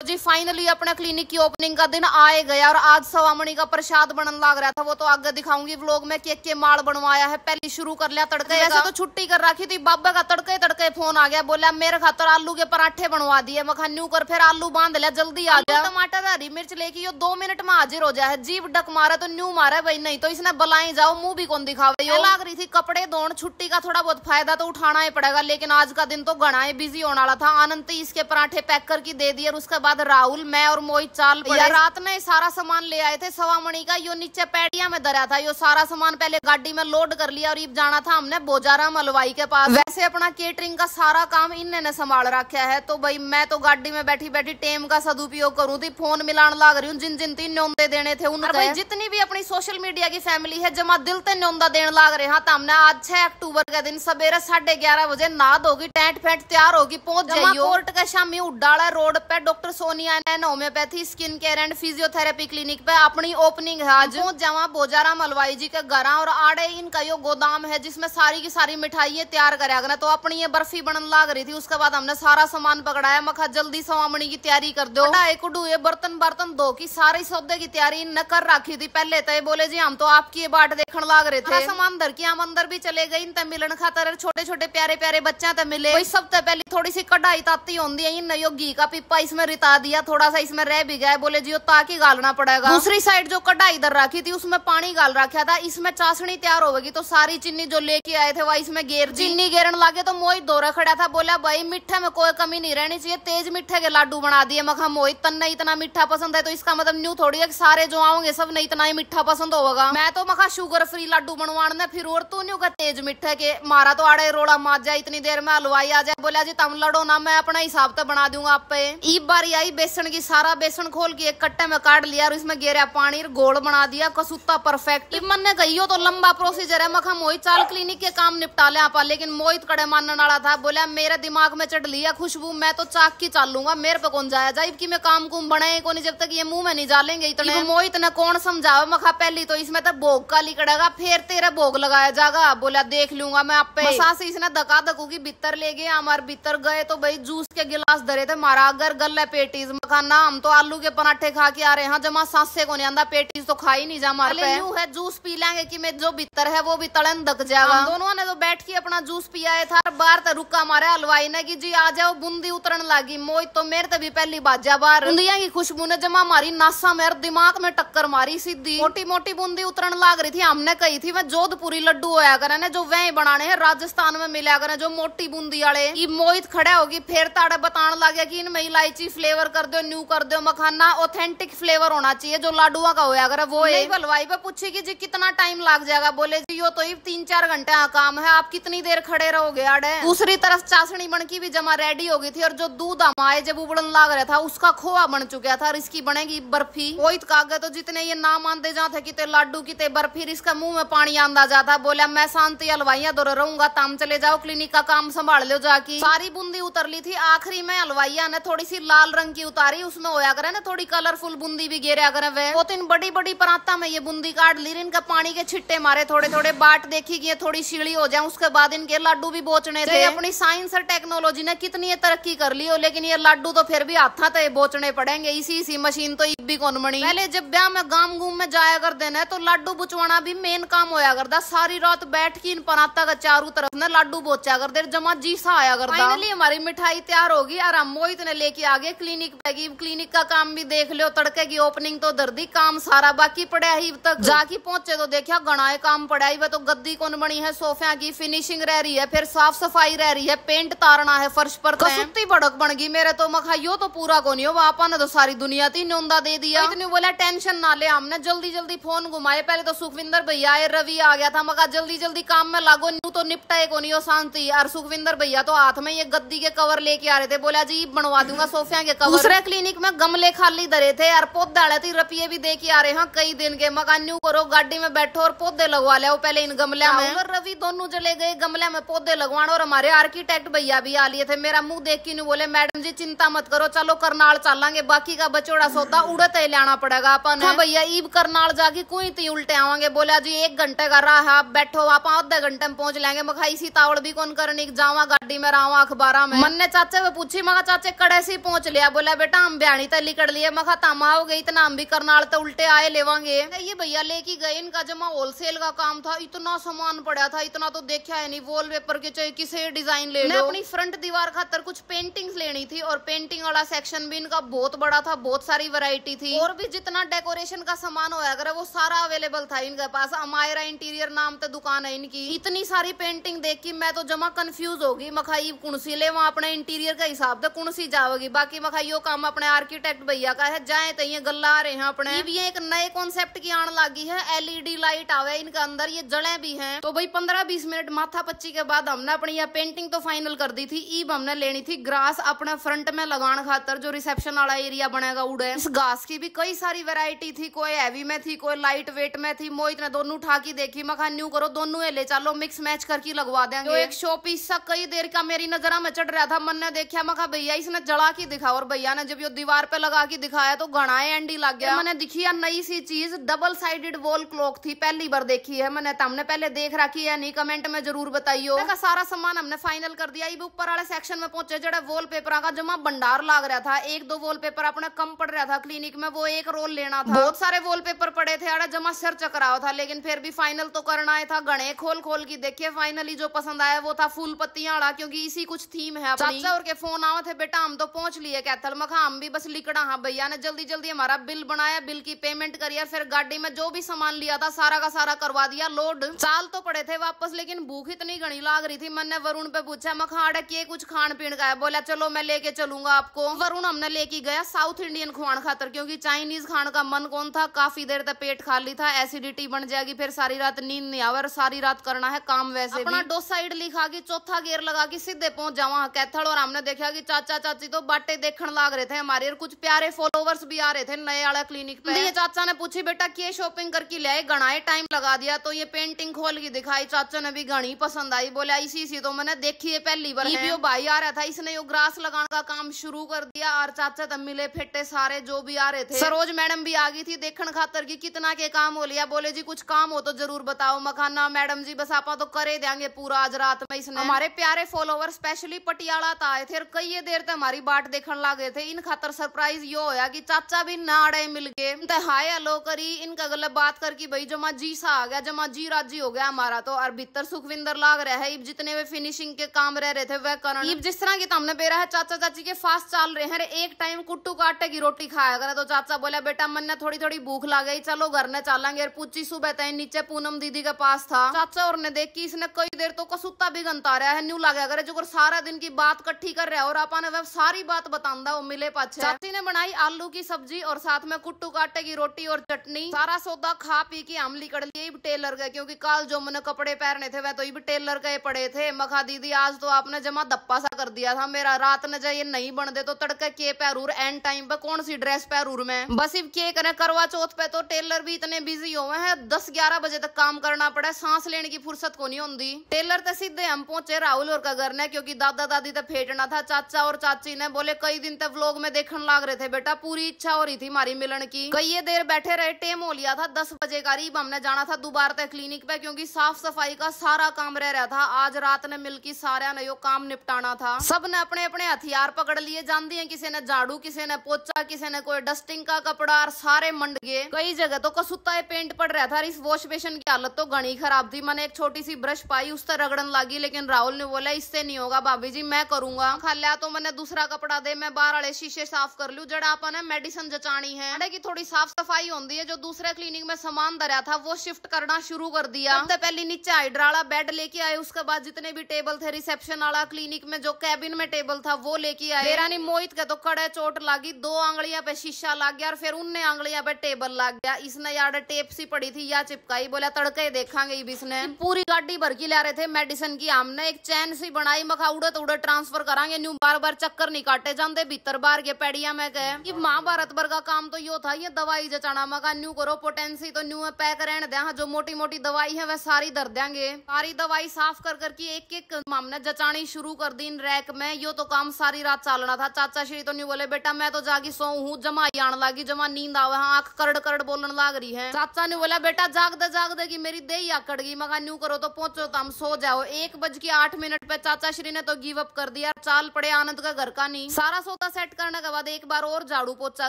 जी finally अपने clinic की opening का दिन आए गया और आज सवामणि का प्रसाद बनने लग रहा था। वो तो आगे दिखाऊँगी व्लॉग में केक के माल बनवाया है। पहले शुरू कर लिया तड़के ऐसे तो छुट्टी कर रखी थी बाबा का तड़के तड़के फ़ोन आ गया। बोला मेरे खातर आलू के पराठे बनवा दिए। मैं न्यू कर फिर आलू बाँध लिया जल्दी आ गया टमाटर हरी मिर्च लेके यो दो मिनट में हाजिर हो जाए। जीव डक मारा तो न्यू मारा भाई नहीं तो इसने बलाई जाओ मुँह भी कौन दिखावे? लग रही थी कपड़े दौड़ छुट्टी का थोड़ा बहुत फ़ायदा तो उठाना ही पड़ेगा लेकिन आज का दिन तो घना ही बिज़ी होने वाला था। आनंद इसके पराठे पैक करके दे दिए और उसके बाद राहुल मैं और मोहित चाल पड़े। रात में सारा सामान ले आए थे सवा मणि का यो नीचे पैडिया में दरिया था यो सारा सामान पहले गाड़ी में लोड कर लिया और जाना था हमने बोजारा मलवाई के पास। वैसे अपना केटरिंग का सारा काम इनने संभाल रखा है तो भाई मैं तो गाड़ी में बैठी बैठी टेम का सदुपयोग करूँ थी फ़ोन मिलान लाग रही हूँ जिन जिन तीन न्योंदे देने थे उन जितनी भी अपनी सोशल मीडिया की फैमिली है जमा दिल ते न्योंदा देने लाग रहे हाँ तो हमने आज छह अक्टूबर के दिन सवेरे साढ़े ग्यारह बजे नाद होगी टेंट फेंट तैयार होगी पहुँच जाइए कोर्ट का शामी उडाला रोड पे डॉक्टर सोनिया ने homeopathy skin care and physiotherapy clinic पे अपनी ओपनिंग है। आज जमा बोजारा मलवाई जी के घर और आड़े इनका यो गोदाम है जिसमें सारी की सारी मिठाई तैयार करा। तो अपनी ये बर्फ़ी बनन लाग रही थी उसके बाद हमने सारा सामान पकड़ाया मखा जल्दी सवामणी की तैयारी कर दो। कुडू ये बर्तन बर्तन दो की सारी सौदे की तैयारी न कर रखी थी पहले तो। बोले जी हम तो आपकी ये बाट देखने लाग रहे थे। सामान धर की हम अंदर भी चले गए। इन मिलन खातर छोटे छोटे प्यारे प्यारे बच्चा तो मिले। सबसे पहले थोड़ी सी कढ़ाई ताती होती है इन यो घी का पिप्पा इसमें रिता दिया थोड़ा सा इसमें रह भी गया बोले जी ताकि गालना पड़ेगा। दूसरी साइड जो कढ़ाई इधर रखी थी उसमें पानी गाल रखा था। इसमें चाशनी तैयार होगी तो सारी चीनी जो लेके आए थे वह इसमें गेर चीनी गेरन लागे तो मोहित दौरा खड़ा था। बोला भाई मिठे में कोई कमी नहीं रहनी चाहिए। तेज मिठे के लाडू बना दिए। मखा मोहित तन्ने इतना मीठा पसंद है तो इसका मतलब न्यू थोड़ी है सारे जो आओगे सबने इतना ही मीठा पसंद होगा। मैं तो मखा शुगर फ्री लाडू बनवाने फिर और तू नहीं होगा तेज मिठे के। मारा तो आड़े रोड़ा मार जाए इतनी देर में हलवाई आ जाए। बोला जी तुम लड़ो ना मैं अपना हिसाब तो बना दूँगा आप। पे ईब बारी आई बेसन की सारा बेसन खोल के एक कट्टे में काट लिया और इसमें गेरा पानी गोल बना दिया कसूता परफेक्ट मन ने कही तो लंबा प्रोसीजर है मखा मोहित चाल क्लिनिक के काम निपटा ले आप लेकिन मोहित कड़े मानने वाला था बोला मेरे दिमाग में चढ़ लिया खुशबू मैं तो चाक की चाल लूँगा मेरे पे कौन जाया जाए? की मैं काम कुम बने को नहीं जब तक ये मुँह में नहीं डालेंगे इतने। मोहित ने कौन समझाओ मखा पहली तो इसमें तो भोग का लिकड़ेगा फिर तेरा भोग लगाया जाएगा बोला देख लूँगा मैं आप। पे इसने धका धकू की बितर ले गए हमारे बितर गए तो भाई जूस के गिलास धरे थे मारा अगर गल पेटीज मखा नाम तो आलू के पराठे खा के आ रहे हैं। जमा सांसे को नहीं आंदा पेटीज तो खा ही नहीं जा मारे यूँ है जूस पी लेंगे कि मैं जो भीतर है वो भी तड़न दक जाएगा दोनों ने तो बैठ के अपना जूस पिया था। बाहर तो रुका मारे हलवाई ने की जी आ जाओ बूंदी उतरन लगी। मोहित तो मेरे तभी पहली बाजा बार। बूंदिया की खुशबू ने जमा मारी नासा मेरे दिमाग में टक्कर मारी सीधी। मोटी मोटी बूंदी उतरन लाग रही थी हमने कही थी मैं जोधपुरी लड्डू होया करे जो वह बनाने हैं राजस्थान में मिला करे जो मोटी बूंदी वाले मोहित खड़ा होगी फिर ताड़े बताने लगे की इनमें इलायची फ्लेवर कर दो न्यू कर दो मखाना ऑथेंटिक फ्लेवर होना चाहिए जो लाडुआ का होया अगर वो है हलवाई पे पूछी कि जी कितना टाइम लग जाएगा? बोले जी यो तो ही तीन चार घंटे का काम है आप कितनी देर खड़े रहोगे आड़े? दूसरी तरफ़ चाशनी बन की भी जमा रेडी हो गई थी और जो दूध हम आए जब उबड़न लाग रहा था उसका खोआ बन चुका था और इसकी बनेगी बर्फ़ी। वही कागज़ तो जितने ये नाम आंदे जाते किते लाडू किते बर्फ़ी इसका मुँह में पानी आंदा जाता बोला मैं शांति हलवाइया दो रहूँगा ताम चले जाओ क्लिनिक का काम संभाल लो जाके। सारी बूंदी उतर ली थी आखिरी में हलवाइया ने थोड़ी सी लाल रंग की उतारी उसमें होया करे ना थोड़ी कलरफुल बूंदी भी गेरा करे वे। वो तीन बड़ी बड़ी पराता में ये बूंदी काट ली इनका पानी के छिट्टे मारे थोड़े थोड़े बाट देखी गई थोड़ी शीड़ी हो जाए उसके बाद इनके लाडू भी बोचने थे। अपनी साइंस और टेक्नोलॉजी ने कितनी तरक्की कर ली हो लेकिन ये लाडू तो फिर भी हाथा थे बोचने पड़ेंगे। इसी इसी मशीन तो भी कौन बनी? पहले जब ब्याह में गाँव गुम में जाया कर देना तो लाडू बुचवाना भी मेन काम होया करता। सारी रात बैठ के इन पराता का चारों तरफ़ ने लाडू बोचा कर दे जमा जीसा आया कर फाइनली हमारी मिठाई तैयार होगी और हम मोहित ने लेके आगे क्लिनिक पे क्लिनिक का काम भी देख लो तड़के की ओपनिंग तो दर्दी काम सारा बाकी पड़ा ही तक। जाके पहुँचे तो देखा गणाए काम पड़ा ही तो गद्दी कौन बनी है सोफिया की फिनिशिंग रह रही है फिर साफ़ सफ़ाई रह रही है पेंट तारना है फर्श पर कसुत्ती भड़क बन गई मेरे तो मखाइयो तो पूरा को नहीं हो आपा ने तो सारी दुनिया थी न्योंदा दे दिया। इतनी बोला टेंशन ना ले हमने जल्दी जल्दी फ़ोन घुमाए पहले तो सुखविंदर भैया आए रवि आ गया था मगा जल्दी जल्दी काम में लागो न्यू तो निपटाए को नहीं हो शांति और सुखविंदर भैया तो हाथ में ये गद्दी के कवर लेके आ रहे थे बोला जी बनवा दूँगा सोफिया के दूसरे क्लिनिक में गमले खाली धरे थे। और पौधे थी रपिये भी दे के आ रहे हैं। कई दिन के मकान न्यू करो गाड़ी में बैठो और पौधे लगवा ले पहले इन गमले में। और रवि दोनों चले गए गमले में पौधे लगवाने और हमारे आर्किटेक्ट भैया भी आ लिए थे। मेरा मुँह देख के बोले मैडम जी चिंता मत करो चलो करनाल चलेंगे बाकी का बचोड़ा सौदा उड़त ही लाना पड़ेगा अपन। हाँ भैया। ईब करनाल जाके कोई ती उल्टे आवांगे बोला जी एक घंटे का राह आप बैठो आप आधे घंटे में पहुँच लेंगे मखाई सी तावड़ भी कौन करनी जावा गाड़ी में रहा अखबारा में। मन ने चाचे पे पूछी मगा चाचे कड़े से पहुँच लिया है बोला बेटा हम ब्याणी तली कर लिए मखा तामा हो गई इतना हम भी करनाल तो उल्टे आए लेवांगे ये भैया लेके गए इनका जमा होलसेल का काम था इतना सामान पड़ा था इतना तो देखा है नहीं वॉल पेपर के चाहे किसे डिज़ाइन ले लो अपनी फ्रंट दीवार खातर कुछ पेंटिंग्स लेनी थी और पेंटिंग वाला सेक्शन भी इनका बहुत बड़ा था बहुत सारी वैरायटी थी और भी जितना डेकोरेशन का सामान होया करे वो सारा अवेलेबल था इनके पास अमायरा इंटीरियर नाम तो दुकान है इनकी इतनी सारी पेंटिंग देख की मैं तो जमा कंफ्यूज होगी मखाई कुणसी ले वहाँ अपने इंटीरियर का हिसाब से कुणसी जाओगी बाकी मखाइयो काम अपने आर्किटेक्ट भैया का है जाए तो ये गल्ला आ रहे हैं अपने। ये एक नए कॉन्सेप्ट की आने लगी है एलईडी लाइट आवे इनके अंदर ये जड़े भी हैं। तो भाई पंद्रह बीस मिनट माथा पच्ची के बाद हमने अपनी यह पेंटिंग तो फाइनल कर दी थी ईब हमने लेनी थी ग्रास अपने फ्रंट में लगाने खातर जो रिसेप्शन वाला एरिया बनेगा उड़े। इस घास की भी कई सारी वेरायटी थी कोई हैवी में थी कोई लाइट वेट में थी मोहित ने दोनों उठा की देखी मखा न्यू करो दोनों ले चलो मिक्स मैच करके लगवा देंगे। एक शो पीस सा कई देर का मेरी नज़र में चढ़ रहा था मन ने देखा मखा भैया इसने जला की दिखा और भैया ने जब ये दीवार पे लगा के दिखाया तो घना एंडी लग गया। मैंने दिखी है नई सी चीज़ डबल साइडेड वॉल क्लॉक थी पहली बार देखी है मैंने। तुमने पहले देख रखी है नहीं कमेंट में ज़रूर बताइयो। का सारा सामान हमने फाइनल कर दिया। ऊपर वाले सेक्शन में पहुँचे जड़ा वॉल पेपर का जमा भंडार लाग रहा था। एक दो वॉल पेपर अपने कम पड़ रहा था क्लिनिक में वो एक रोल लेना था। बहुत सारे वॉल पेपर पड़े थे अड़ा जमा सिर चकराव था लेकिन फिर भी फाइनल तो करना है था। गणे खोल खोल की देखिए फाइनली जो पसंद आया वो था फूल पत्तियाँ क्योंकि इसी कुछ थीम है चाचा और के फ़ोन आवा थे बेटा हम तो पहुँच लिए कैथल मखा हम भी बस लिकड़ा हाँ भैया ने जल्दी जल्दी हमारा बिल बनाया बिल की पेमेंट करिए फिर गाड़ी में जो भी सामान लिया था सारा का सारा करवा दिया लोड चाल तो पड़े थे वापस लेकिन भूख इतनी घनी लाग रही थी मैंने वरुण पे पूछा मखाड़ा के कुछ खान पीन का है बोला चलो मैं लेके चलूँगा आपको वरुण हमने लेके गया साउथ इंडियन खुआन खातर क्योंकि चाइनीज़ खान का मन कौन था काफ़ी देर तक पेट खाली था एसिडिटी बन जाएगी फिर सारी रात नींद नहीं आवर सारी रात करना है काम वैसे अपना डोसा इडली खा के चौथा गेयर लगा के सीधे पहुँच जावा कैथल और हमने देखा कि चाचा चाची तो बाटे देखने लाग रहे थे हमारे और कुछ प्यारे फॉलोवर्स भी आ रहे थे नए वाला क्लिनिक पे। ये चाचा ने पूछी बेटा क्या शॉपिंग करके ले गणाए टाइम लगा दिया? तो ये पेंटिंग खोल के दिखाई चाचा ने भी घनी पसंद आई। बोले इसी सी तो मैंने देखी है पहली बार ये भाई आ रहा था इसने यो ग्रास लगाने का काम शुरू कर दिया और चाचा तब मिले फेटे सारे जो भी आ रहे थे। सरोज मैडम भी आ गई थी देखने खातर की कितना के काम हो लिया। बोले जी कुछ काम हो तो ज़रूर बताओ मखाना मैडम जी बस आप तो करे देंगे पूरा आज रात में इसने। हमारे प्यारे फॉलोवर स्पेशली पटियाला था आए थे कई देर तक हमारी बाट देखने लगे थे। इन खातर सरप्राइज़ यो होया कि चाचा भी नाड़े मिल गए। हाय, हेलो करी, इनका गलत बात करके भाई जमा जी सा आ गया, जमा जी राज़ी हो गया हमारा तो। और भीतर सुखविंदर लाग रहा है जितने वे फिनिशिंग के काम रह रहे थे, वह करण। जिस तरह की हमने बेरा है, चाचा चाची के फास्ट चल रहे हैं। एक टाइम कुट्टू काटे की रोटी खाया करे तो चाचा बोला, बेटा, मन ने थोड़ी थोड़ी भूख ला गई चलो घर ने चलेंगे। पूछी, सुबह तय नीचे पूनम दीदी के पास था? चाचा और ने देखी, इसने कई देर तो कसूता भी गंता रहा है। न्यू लगा करे जो सारा दिन की बात कट्ठी कर रहा है और आपा ने वह सारी बात बतांदा वो मिले पाछे। चाची ने बनाई आलू की सब्ज़ी और साथ में कुट्टू काटे की रोटी और चटनी। सारा सौदा खा पी के हम निकल लिए। टेलर गए, क्योंकि कल जो मैंने कपड़े पहनने थे, वह तो भी टेलर गए पड़े थे। मखा दीदी, आज तो आपने जमा दप्पा सा कर दिया था। मेरा रात ने जाए नहीं बन दे तो तड़के के पैरूर एंड टाइम पे कौन सी ड्रेस पैरूर में? बस इब के करे, करवा चौथ पे तो टेलर भी इतने बिज़ी हो हैं। दस ग्यारह बजे तक काम करना पड़ा, सांस लेने की फुर्सत को नहीं होती टेलर तो सीधे हम पहुँचे राहुल और का घर ने, क्योंकि दादा दादी तो फेटना था, चाचा और चाची ने बोले, कई दिन तक व्लॉग में देखने लाग रहे थे। बेटा, पूरी इच्छा हो रही थी हमारी मिलन की। कई देर बैठे रहे टेम हो लिया था, दस बजे करीब हमने जाना था दोबारा तक क्लिनिक पे, क्योंकि साफ़ सफ़ाई का सारा काम रह रहा था। आज रात ने मिलकर सारा ने यो काम निपटाना था। सबने अपने अपने हथियार पकड़ लिए, जानती है, किसी ने झाड़ू, किसी ने पोचा किसी ने कोई डस्टिंग का कपड़ा, और सारे मंड गए। कई जगह तो कसुता पेंट पड़ रहा था इस वॉश बेसन की हालत तो घनी खराब थी। मैंने एक छोटी सी ब्रश पाई, उस तरह रगड़न लगी, लेकिन राहुल ने बोला, इससे नहीं होगा, भाभी जी, मैं करूँगा। खालिया तो मैंने दूसरा कपड़ा दे, मैं बाहर वाले शीशे साफ़ कर लू जड़ा अपन मेडिसिन जचानी है की थोड़ी साफ़ सफ़ाई होती है जो दूसरे क्लिनिक में सामान धरा था वो शिफ्ट करना शुरू कर दिया सबसे पहले नीचे हाइड्राला बेड लेके आए उसके बाद जितने भी टेबल थे रिसेप्शन वाला क्लिनिक में जो कैबिन में टेबल था वो लेके आए मेरा नहीं मोहित के तो कड़े चोट लागी दो आंगलियाँ पे शीशा लग गया और फिर उनने आंगलियाँ पे टेबल लग गया इसने यार टेप सी पड़ी थी या चिपकाई बोला तड़के देखांगे इसने पूरी गाड़ी भर की ला रहे थे मेडिसिन की हमने एक चैन सी बनाई मखा उड़े तो उड़े ट्रांसफ़र करांगे न्यू बार बार चक्कर नहीं काटे जाते भीतर बार के पेड़िया में कहे महाभारत भर का काम तो यो था, ये दवाई जचाना मका न्यू करो पोटेंसी तो न्यू पैक रहने दे जो मोटी मोटी दवाई है, वह सारी धर देंगे। सारी दवाई साफ़ कर करके एक एक हमने जचानी शुरू कर दी रैक में। यो तो काम सारी रात चलना था। चाचा श्री तो नहीं बोले, बेटा, मैं तो जागी सो हूँ, जमा आने लगी, जमा नींद आवे हाँ आँख करड़ करड़ बोलन लाग रही है। चाचा ने बोला, बेटा, जाग दे जाग दे, की मेरी दे आकड़ गई। मगा न्यू करो तो पहुंचो तो हम सो जाओ। एक बज के आठ मिनट पे चाचा श्री ने तो गिव अप कर दिया, चाल पड़े आनंद का घर का नहीं सारा सो पौधा सेट करने के बाद एक बार और झाड़ू पोचा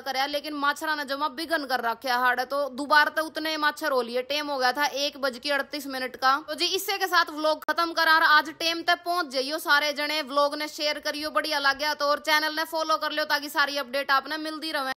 कर, लेकिन मच्छर ने जमा बिघन कर रखा हाड़। तो दोबारा तो उतने मच्छर हो लिए। टेम हो गया था एक बज के अड़तीस मिनट का। तो जी इससे के साथ व्लॉग खत्म करा आज टेम तक पहुँच जाइयो सारे जने। व्लॉग ने शेयर करियो, बढ़िया लग गया तो और चैनल ने फॉलो कर लियो ताकि सारी अपडेट आपने मिलती रहे।